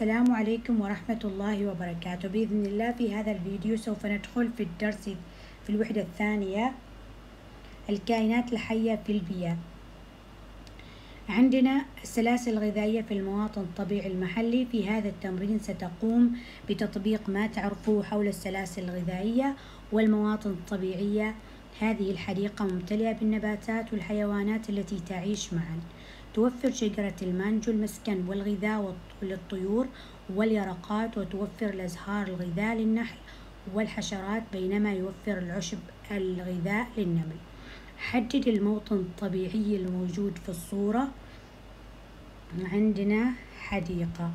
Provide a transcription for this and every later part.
السلام عليكم ورحمة الله وبركاته. بإذن الله في هذا الفيديو سوف ندخل في الدرس في الوحدة الثانية الكائنات الحية في البيئة. عندنا السلاسل الغذائية في المواطن الطبيعي المحلي. في هذا التمرين ستقوم بتطبيق ما تعرفوه حول السلاسل الغذائية والمواطن الطبيعية. هذه الحديقة ممتلئة بالنباتات والحيوانات التي تعيش معا. توفر شجرة المانجو المسكن والغذاء للطيور واليرقات وتوفر الأزهار الغذاء للنحل والحشرات بينما يوفر العشب الغذاء للنمل. حدد الموطن الطبيعي الموجود في الصورة. عندنا حديقة.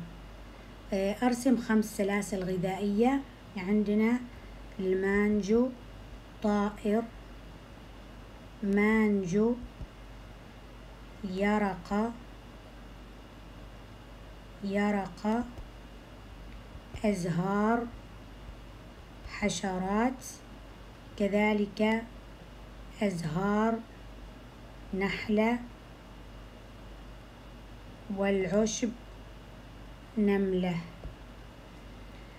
آه، أرسم خمس سلاسل غذائية. عندنا المانجو طائر مانجو يرق يرق أزهار حشرات كذلك أزهار نحلة والعشب نملة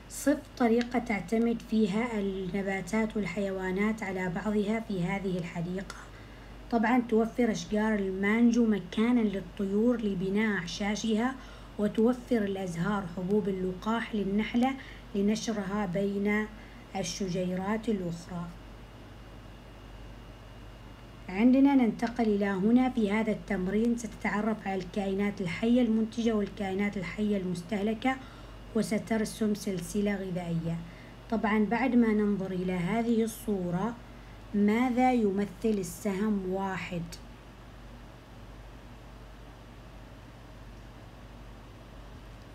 صف طريقة تعتمد فيها النباتات والحيوانات على بعضها في هذه الحديقة. طبعا توفر أشجار المانجو مكانا للطيور لبناء أعشاشها وتوفر الأزهار حبوب اللقاح للنحلة لنشرها بين الشجيرات الأخرى. عندنا ننتقل إلى هنا. في هذا التمرين ستتعرف على الكائنات الحية المنتجة والكائنات الحية المستهلكة وسترسم سلسلة غذائية. طبعا بعد ما ننظر إلى هذه الصورة ماذا يمثل السهم واحد؟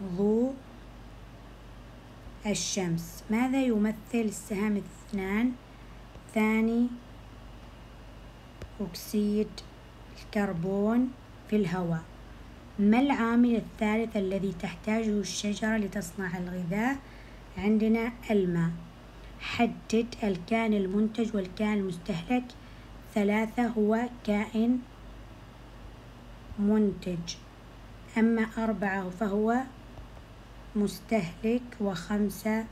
ضوء الشمس. ماذا يمثل السهم اثنان؟ ثاني أكسيد الكربون في الهواء. ما العامل الثالث الذي تحتاجه الشجرة لتصنع الغذاء عندنا؟ الماء. حدد الكائن المنتج والكائن المستهلك. ثلاثة هو كائن منتج. أما أربعة فهو مستهلك. وخمسة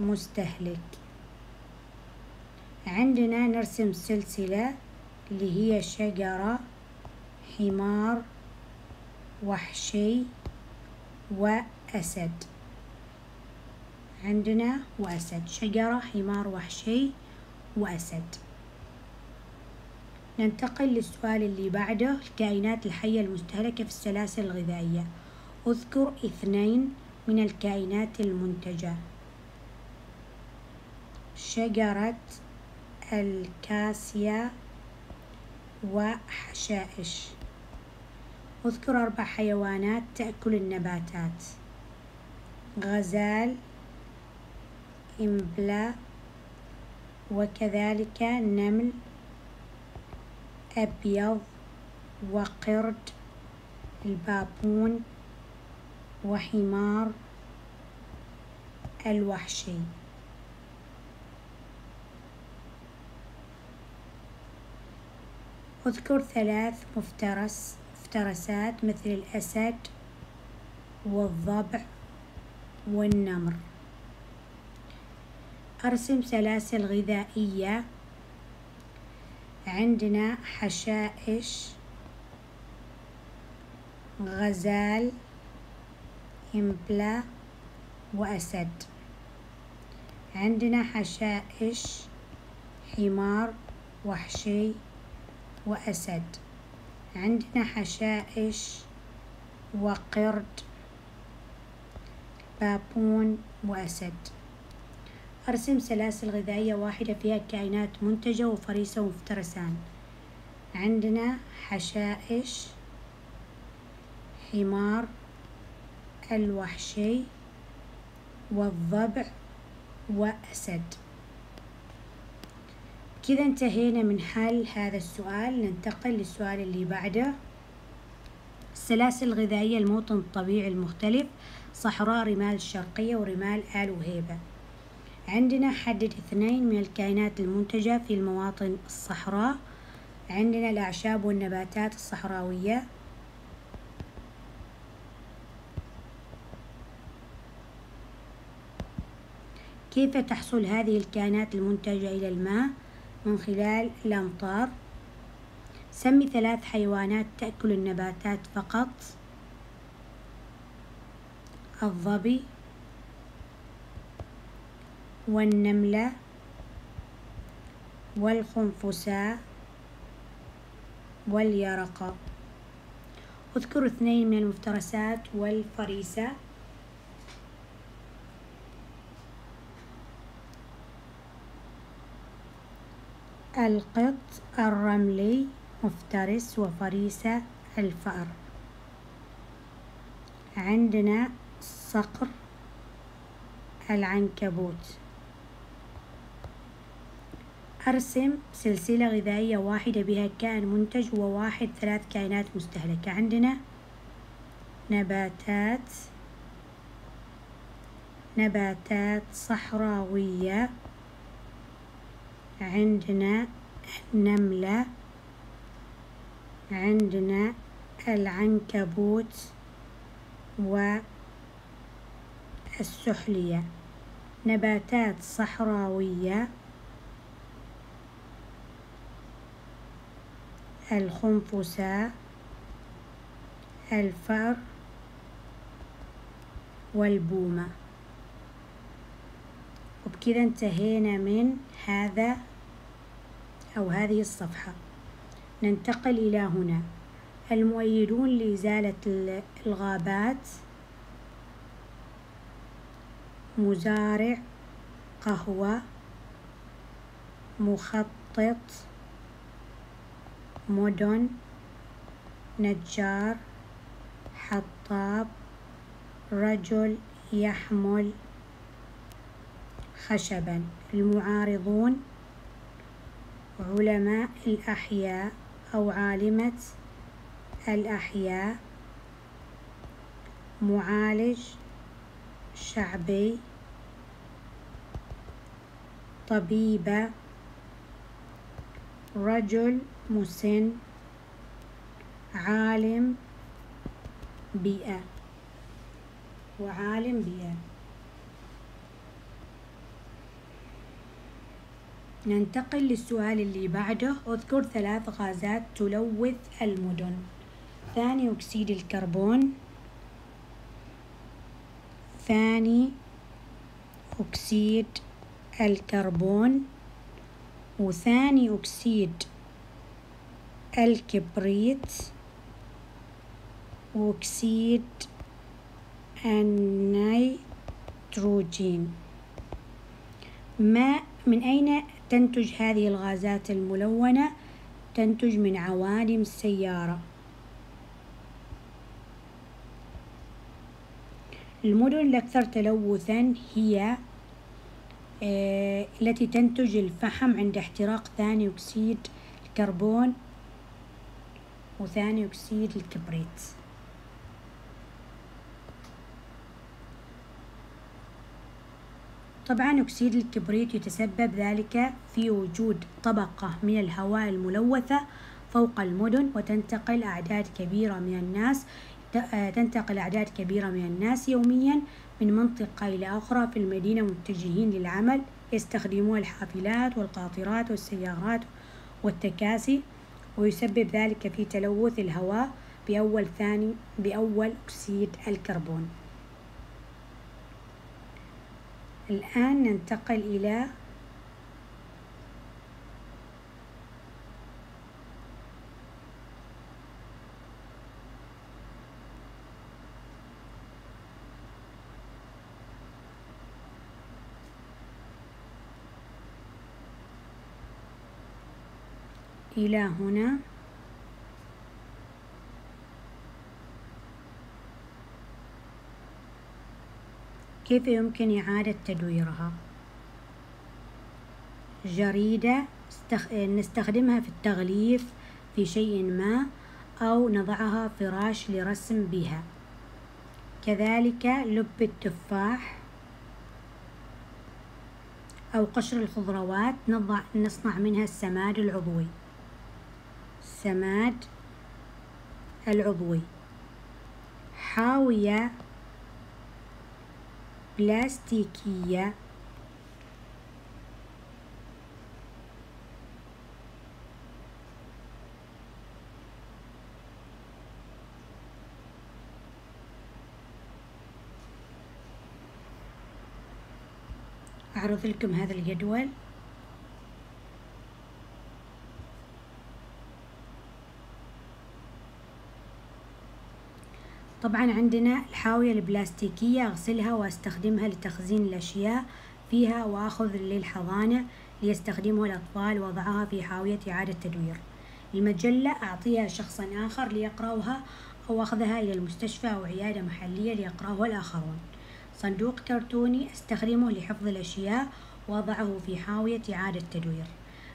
مستهلك. عندنا نرسم سلسلة اللي هي شجرة حمار وحشي وأسد. عندنا وأسد شجرة حمار وحشي وأسد. ننتقل للسؤال اللي بعده الكائنات الحية المستهلكة في السلاسل الغذائية. أذكر اثنين من الكائنات المنتجة. شجرة الكاسيا وحشائش. أذكر أربع حيوانات تأكل النباتات. غزال إمبلا وكذلك نمل أبيض وقرد البابون وحمار الوحشي. اذكر ثلاث مفترس مفترسات مثل الأسد والضبع والنمر. أرسم سلاسل غذائية. عندنا حشائش غزال إمبلا وأسد. عندنا حشائش حمار وحشي وأسد. عندنا حشائش وقرد بابون وأسد. أرسم سلاسل غذائية واحدة فيها كائنات منتجة وفريسة ومفترسان. عندنا حشائش حمار الوحشي والضبع وأسد. كذا انتهينا من حل هذا السؤال. ننتقل للسؤال اللي بعده. السلاسل الغذائية الموطن الطبيعي المختلف صحراء رمال الشرقية ورمال آل وهيبة. عندنا حدد اثنين من الكائنات المنتجة في المواطن الصحراء. عندنا الأعشاب والنباتات الصحراوية. كيف تحصل هذه الكائنات المنتجة إلى الماء من خلال الأمطار؟ سمي ثلاث حيوانات تأكل النباتات فقط. الظبي والنملة والخنفساء واليرقة اذكر اثنين من المفترسات والفريسة. القط الرملي مفترس وفريسة الفأر. عندنا صقر العنكبوت. أرسم سلسلة غذائية واحدة بها كائن منتج وواحد ثلاث كائنات مستهلكة. عندنا نباتات نباتات صحراوية. عندنا النملة. عندنا العنكبوت والسحلية نباتات صحراوية. الخنفساء الفأر والبومة. وبكذا انتهينا من هذا أو هذه الصفحة. ننتقل إلى هنا. المؤيدون لإزالة الغابات مزارع قهوة مخطط مدن نجار حطاب رجل يحمل خشبا. المعارضون علماء الأحياء أو عالمة الأحياء معالج شعبي طبيبة رجل مسن عالم بيئة. وعالم بيئة. ننتقل للسؤال اللي بعده. اذكر ثلاث غازات تلوث المدن. ثاني أكسيد الكربون. ثاني أكسيد الكربون. وثاني أكسيد الكبريت وأكسيد النيتروجين. ما من أين تنتج هذه الغازات الملونة؟ تنتج من عوادم السيارة. المدن الأكثر تلوثا هي التي تنتج الفحم عند احتراق ثاني أكسيد الكربون وثاني أكسيد الكبريت. طبعا أكسيد الكبريت يتسبب ذلك في وجود طبقة من الهواء الملوثة فوق المدن وتنتقل أعداد كبيرة من الناس تنتقل أعداد كبيرة من الناس يوميا من منطقة إلى أخرى في المدينة متجهين للعمل يستخدمون الحافلات والقاطرات والسيارات والتكاسي ويسبب ذلك في تلوث الهواء بأول ثاني بأول أكسيد الكربون. الآن ننتقل إلى إلى هنا. كيف يمكن إعادة تدويرها؟ جريدة نستخدمها في التغليف في شيء ما أو نضعها فراش لرسم بها. كذلك لب التفاح أو قشر الخضروات نضع نصنع منها السماد العضوي. السماد العضوي. حاوية بلاستيكية. أعرض لكم هذا الجدول. طبعا عندنا الحاوية البلاستيكية أغسلها وأستخدمها لتخزين الأشياء فيها وأخذ للحضانة ليستخدمها الأطفال وضعها في حاوية إعادة تدوير. المجلة أعطيها لشخص آخر ليقرأها أو أخذها إلى المستشفى أو عيادة محلية ليقرأها الآخرون. صندوق كرتوني أستخدمه لحفظ الأشياء وأضعه في حاوية إعادة تدوير.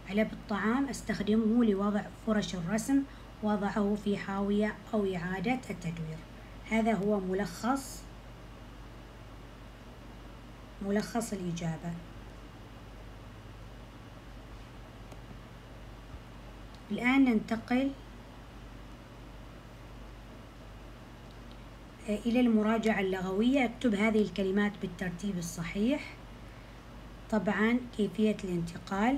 علب الطعام أستخدمه لوضع فرش الرسم وأضعه في حاوية أو إعادة التدوير. هذا هو ملخص ملخص الإجابة. الآن ننتقل إلى المراجعة اللغوية. أكتب هذه الكلمات بالترتيب الصحيح. طبعا كيفية الانتقال.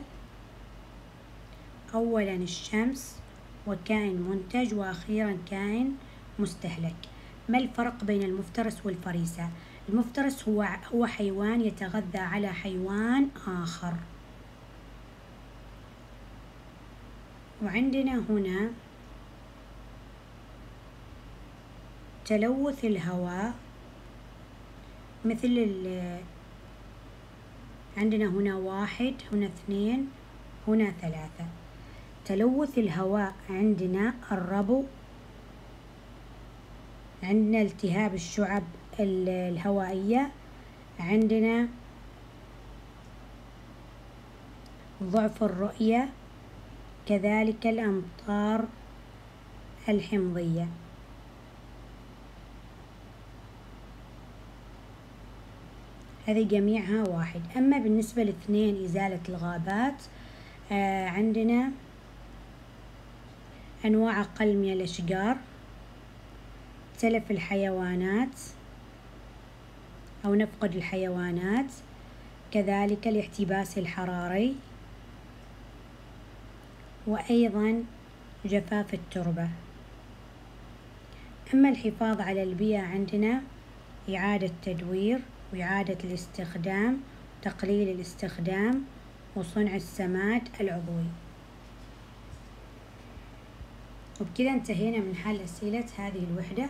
أولا الشمس وكائن منتج وأخيرا كائن مستهلك. ما الفرق بين المفترس والفريسة؟ المفترس هو هو حيوان يتغذى على حيوان آخر. وعندنا هنا تلوث الهواء مثل عندنا هنا واحد هنا اثنين هنا ثلاثة. تلوث الهواء عندنا الربو عندنا التهاب الشعب الهوائية. عندنا ضعف الرؤية كذلك الأمطار الحمضية. هذه جميعها واحد. أما بالنسبة لاثنين إزالة الغابات آه عندنا أنواع أقل من الأشجار تلف الحيوانات أو نفقد الحيوانات كذلك الاحتباس الحراري وأيضا جفاف التربة. أما الحفاظ على البيئة عندنا إعادة تدوير وإعادة الاستخدام تقليل الاستخدام وصنع السماد العضوي. وبكذا انتهينا من حل أسئلة هذه الوحدة.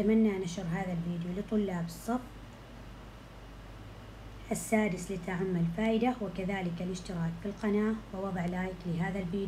أتمنى نشر هذا الفيديو لطلاب الصف السادس لتعم الفائدة وكذلك الاشتراك في القناة ووضع لايك لهذا الفيديو.